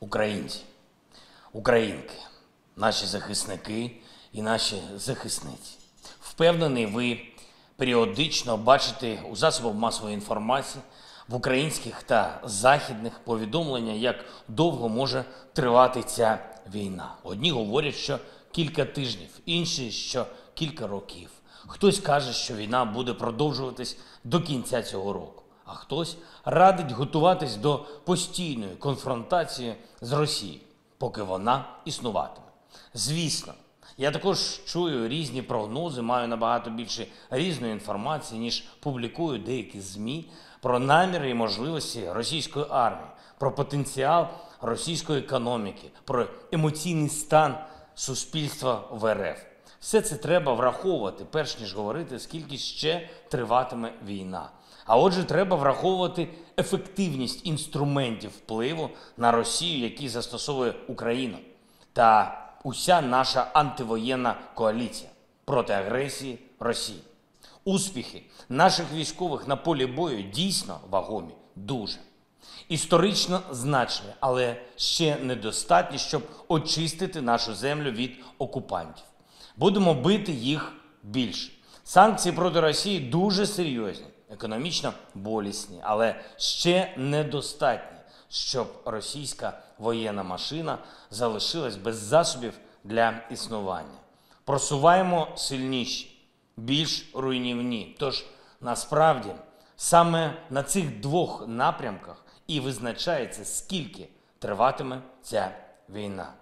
Українці, українки, наші захисники і наші захисниці. Впевнений, ви періодично бачите у засобах масової інформації в українських та західних повідомлення, як довго може тривати ця війна. Одні говорять, що кілька тижнів, інші, що кілька років. Хтось каже, що війна буде продовжуватись до кінця цього року, а хтось радить готуватись до постійної конфронтації з Росією, поки вона існуватиме. Звісно, я також чую різні прогнози, маю набагато більше різної інформації, ніж публікують деякі ЗМІ про наміри і можливості російської армії, про потенціал російської економіки, про емоційний стан суспільства в РФ. Все це треба враховувати, перш ніж говорити, скільки ще триватиме війна. А отже, треба враховувати ефективність інструментів впливу на Росію, які застосовує Україна, та уся наша антивоєнна коаліція проти агресії Росії. Успіхи наших військових на полі бою дійсно вагомі, дуже. Історично значні, але ще недостатні, щоб очистити нашу землю від окупантів. Будемо бити їх більше. Санкції проти Росії дуже серйозні, економічно болісні, але ще недостатні, щоб російська воєнна машина залишилась без засобів для існування. Просуваємо сильніші, більш руйнівні. Тож насправді саме на цих двох напрямках і визначається, скільки триватиме ця війна.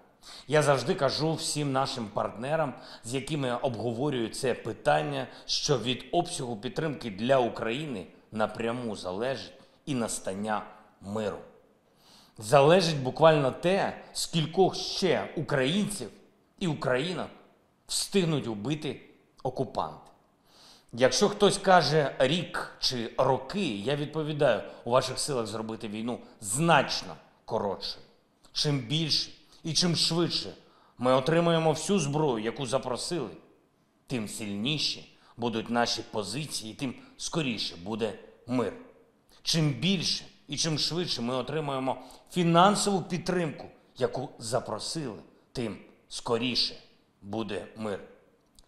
Я завжди кажу всім нашим партнерам, з якими обговорюю це питання, що від обсягу підтримки для України напряму залежить і настання миру. Залежить буквально те, скількох ще українців і Україна встигнуть убити окупанти. Якщо хтось каже рік чи роки, я відповідаю, у ваших силах зробити війну значно коротше. Чим більше і чим швидше ми отримаємо всю зброю, яку запросили, тим сильніші будуть наші позиції, тим скоріше буде мир. Чим більше і чим швидше ми отримаємо фінансову підтримку, яку запросили, тим скоріше буде мир.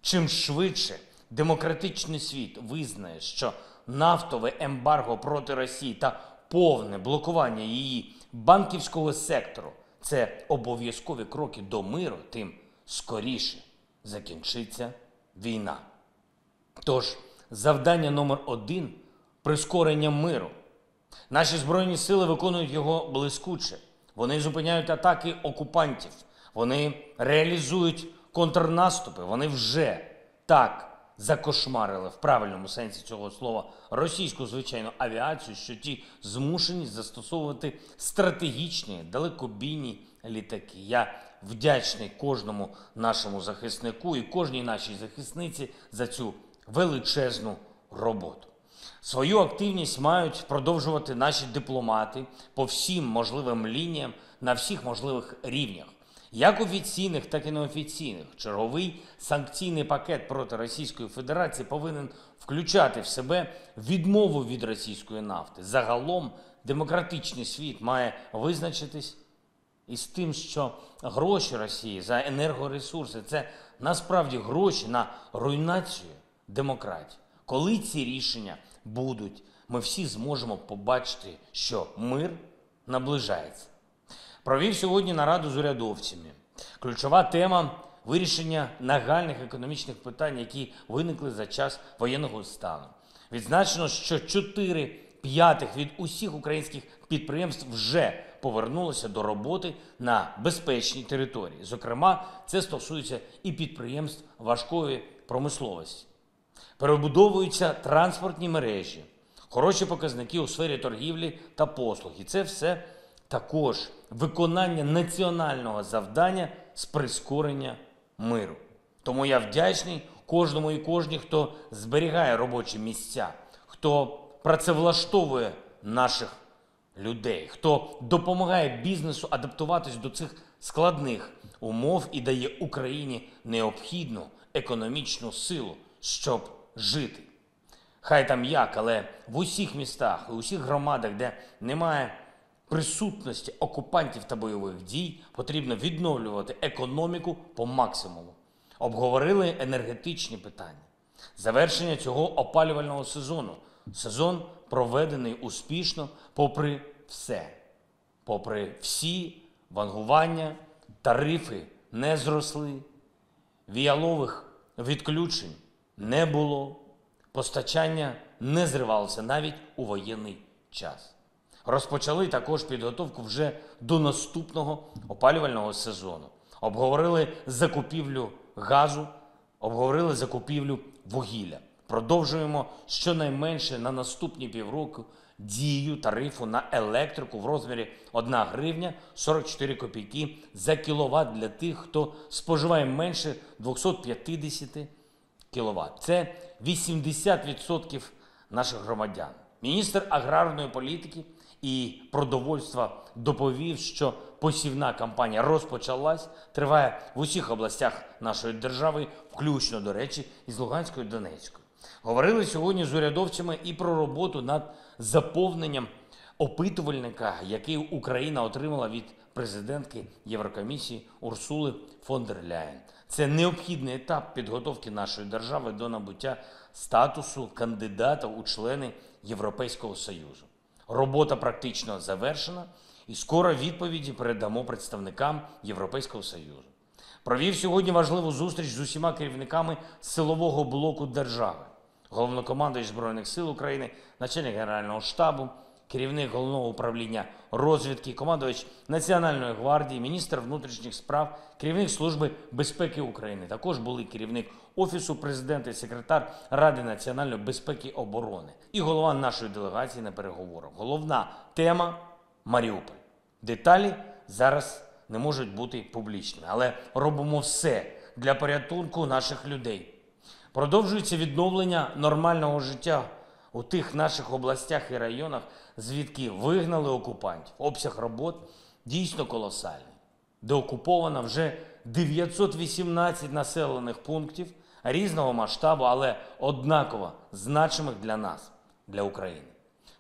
Чим швидше демократичний світ визнає, що нафтове ембарго проти Росії та повне блокування її банківського сектору це обов'язкові кроки до миру, тим скоріше закінчиться війна. Тож завдання номер один прискорення миру. Наші збройні сили виконують його блискуче. Вони зупиняють атаки окупантів, вони реалізують контрнаступи. Вони вже так закошмарили в правильному сенсі цього слова російську звичайну авіацію, що ті змушені застосовувати стратегічні далекобійні літаки. Я вдячний кожному нашому захиснику і кожній нашій захисниці за цю величезну роботу. Свою активність мають продовжувати наші дипломати по всім можливим лініям на всіх можливих рівнях, як офіційних, так і неофіційних. Черговий санкційний пакет проти Російської Федерації повинен включати в себе відмову від російської нафти. Загалом демократичний світ має визначитись із тим, що гроші Росії за енергоресурси це насправді гроші на руйнацію демократії. Коли ці рішення будуть, ми всі зможемо побачити, що мир наближається. Провів сьогодні нараду з урядовцями. Ключова тема вирішення нагальних економічних питань, які виникли за час воєнного стану. Відзначено, що 4 п'ятих від усіх українських підприємств вже повернулося до роботи на безпечній території. Зокрема, це стосується і підприємств важкої промисловості. Перебудовуються транспортні мережі, хороші показники у сфері торгівлі та послуг. І це все також виконання національного завдання з прискорення миру. Тому я вдячний кожному і кожній, хто зберігає робочі місця, хто працевлаштовує наших людей, хто допомагає бізнесу адаптуватись до цих складних умов і дає Україні необхідну економічну силу, щоб жити. Хай там як, але в усіх містах і усіх громадах, де немає присутності окупантів та бойових дій потрібно відновлювати економіку по максимуму. Обговорили енергетичні питання. Завершення цього опалювального сезону. Сезон проведений успішно, попри все. Попри всі вангування, тарифи не зросли, віялових відключень не було, постачання не зривалося навіть у воєнний час. Розпочали також підготовку вже до наступного опалювального сезону. Обговорили закупівлю газу, обговорили закупівлю вугілля. Продовжуємо щонайменше на наступні півроку дію тарифу на електрику в розмірі 1 гривня 44 копійки за кіловат для тих, хто споживає менше 250 кіловат. Це 80% наших громадян. Міністр аграрної політики і продовольства доповів, що посівна кампанія розпочалась, триває в усіх областях нашої держави, включно, до речі, із Луганською і Донецькою. Говорили сьогодні з урядовцями і про роботу над заповненням опитувальника, який Україна отримала від президентки Єврокомісії Урсули фон дер Ляєн. Це необхідний етап підготовки нашої держави до набуття статусу кандидата у члени Європейського Союзу. Робота практично завершена, і скоро відповіді передамо представникам Європейського Союзу. Провів сьогодні важливу зустріч з усіма керівниками силового блоку держави, головнокомандуючий Збройних сил України, начальник Генерального штабу, керівник головного управління розвідки, командувач Національної гвардії, міністр внутрішніх справ, керівник Служби безпеки України. Також були керівник Офісу президента секретар Ради національної безпеки і оборони і голова нашої делегації на переговорах. Головна тема Маріуполь. Деталі зараз не можуть бути публічними, але робимо все для порятунку наших людей. Продовжується відновлення нормального життя у тих наших областях і районах, звідки вигнали окупантів. Обсяг робот дійсно колосальний. Деокуповано вже 918 населених пунктів різного масштабу, але однаково значимих для нас, для України.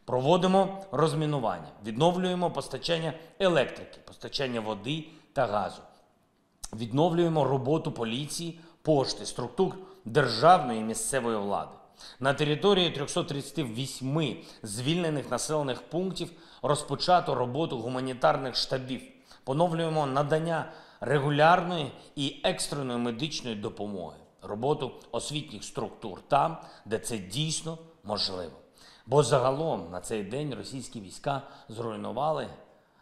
Проводимо розмінування, відновлюємо постачання електрики, постачання води та газу. Відновлюємо роботу поліції, пошти, структур державної і місцевої влади. На території 338 звільнених населених пунктів розпочато роботу гуманітарних штабів. Поновлюємо надання регулярної і екстреної медичної допомоги, роботу освітніх структур там, де це дійсно можливо. Бо загалом на цей день російські війська зруйнували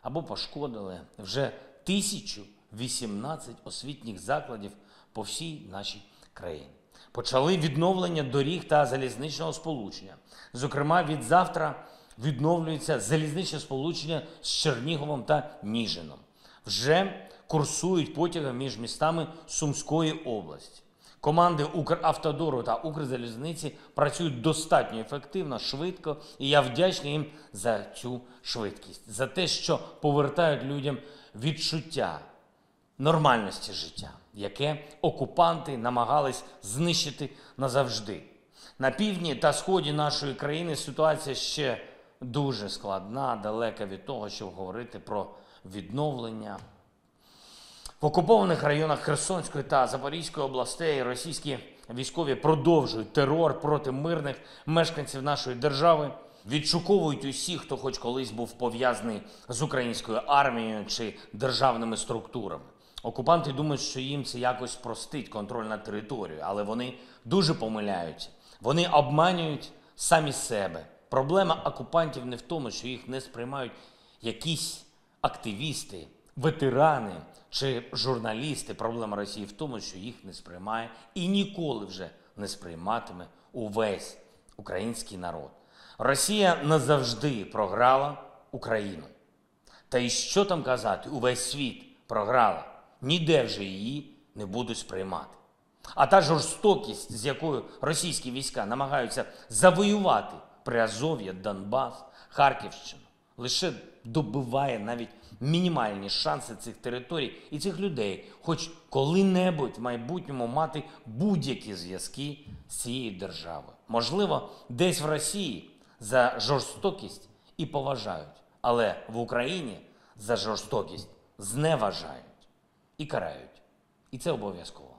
або пошкодили вже 1018 освітніх закладів по всій нашій країні. Почали відновлення доріг та залізничного сполучення. Зокрема, від завтра відновлюється залізничне сполучення з Черніговом та Ніжином. Вже курсують потяги між містами Сумської області. Команди Укравтодору та Укрзалізниці працюють достатньо ефективно, швидко, і я вдячний їм за цю швидкість, за те, що повертають людям відчуття нормальності життя, яке окупанти намагались знищити назавжди. На півдні та сході нашої країни ситуація ще дуже складна, далека від того, щоб говорити про відновлення. В окупованих районах Херсонської та Запорізької областей російські військові продовжують терор проти мирних мешканців нашої держави, відшуковують усіх, хто хоч колись був пов'язаний з українською армією чи державними структурами. Окупанти думають, що їм це якось простить контроль над територією, але вони дуже помиляються. Вони обманюють самі себе. Проблема окупантів не в тому, що їх не сприймають якісь активісти, ветерани чи журналісти. Проблема Росії в тому, що їх не сприймає і ніколи вже не сприйматиме увесь український народ. Росія назавжди програла Україну. Та і що там казати, увесь світ програла. Ніде вже її не будуть сприймати. А та жорстокість, з якою російські війська намагаються завоювати Приазов'я, Донбас, Харківщину, лише добиває навіть мінімальні шанси цих територій і цих людей, хоч коли-небудь в майбутньому мати будь-які зв'язки з цією державою. Можливо, десь в Росії за жорстокість і поважають, Але в Україні за жорстокість зневажають і карають. І це обов'язково.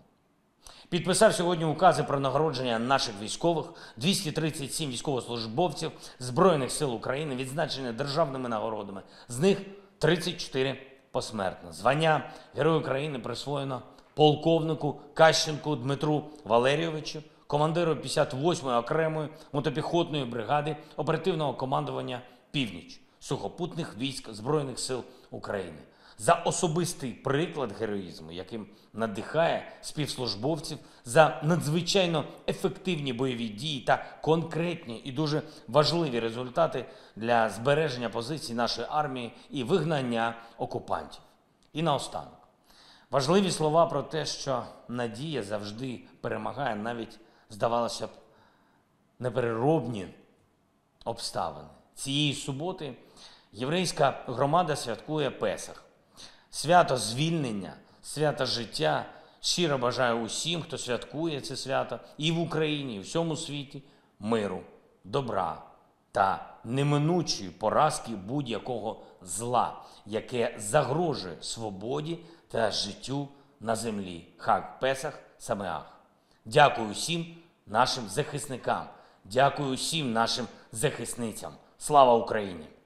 Підписав сьогодні укази про нагородження наших військових, 237 військовослужбовців Збройних сил України, відзначені державними нагородами. З них 34 посмертно. Звання Герой України присвоєно полковнику Кащенку Дмитру Валерійовичу, командиру 58-ї окремої мотопіхотної бригади оперативного командування Північ сухопутних військ Збройних сил України за особистий приклад героїзму, яким надихає співслужбовців за надзвичайно ефективні бойові дії та конкретні і дуже важливі результати для збереження позицій нашої армії і вигнання окупантів. І наостанок. Важливі слова про те, що надія завжди перемагає, навіть здавалося б, непереробні обставини. Цієї суботи єврейська громада святкує Песах. Свято звільнення, свято життя. Щиро бажаю усім, хто святкує це свято і в Україні, і в всьому світі миру, добра та неминучої поразки будь-якого зла, яке загрожує свободі та життю на землі. Хак Песах Самеах. Дякую всім нашим захисникам. Дякую всім нашим захисницям. Слава Україні!